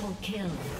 Double kill.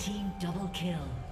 Team double kill.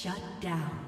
Shut down.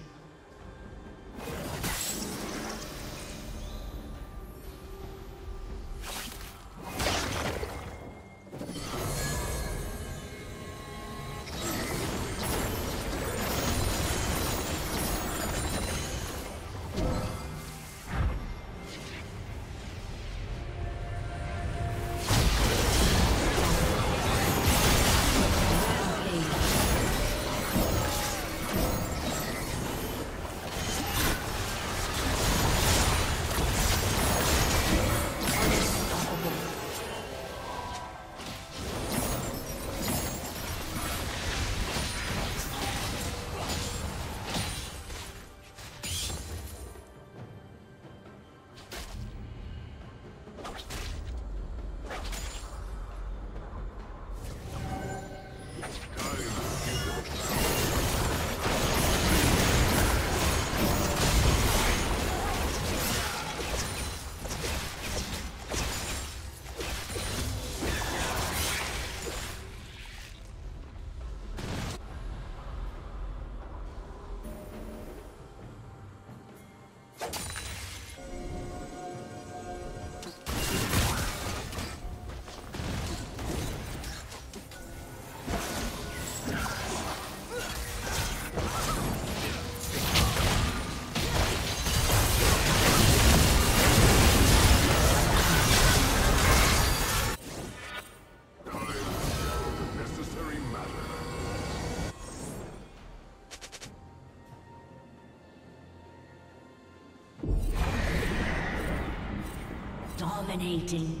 Dominating.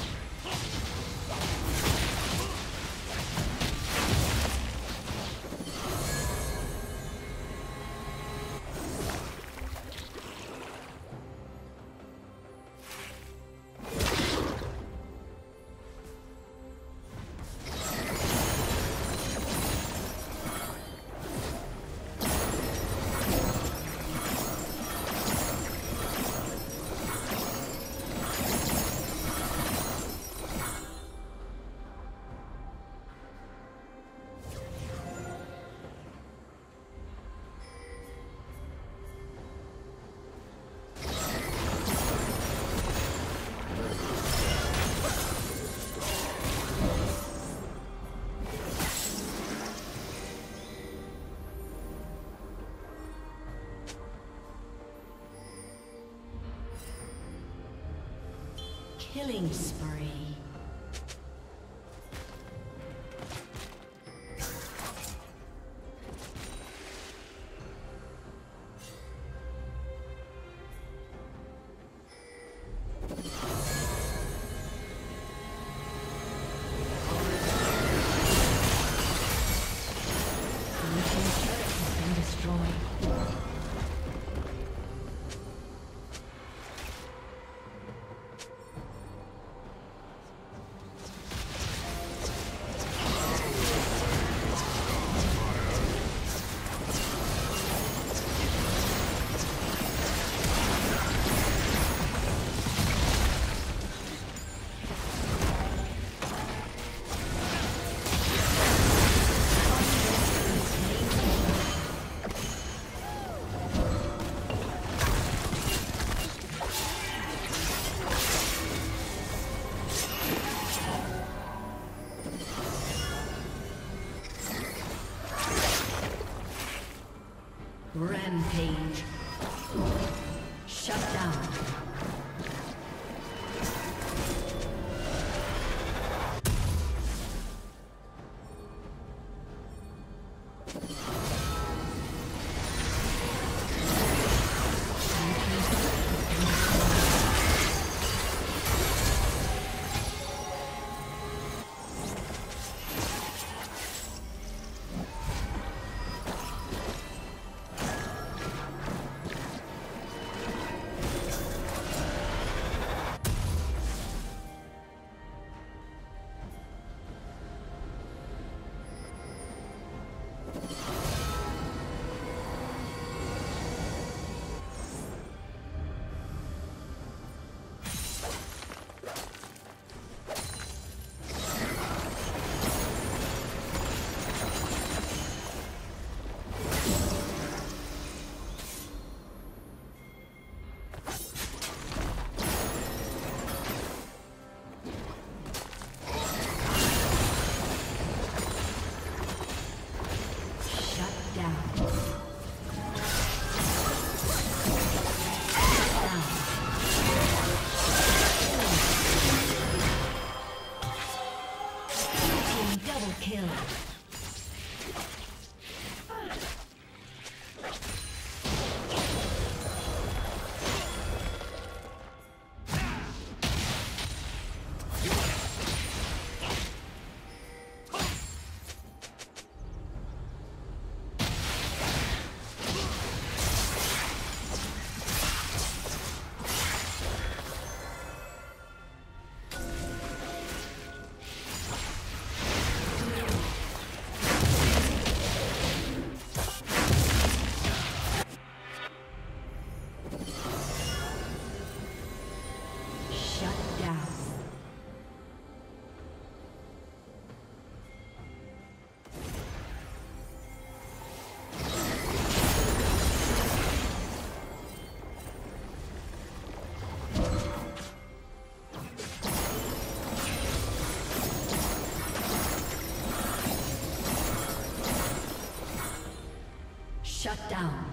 Killing. Rampage. Shut down. Shut down.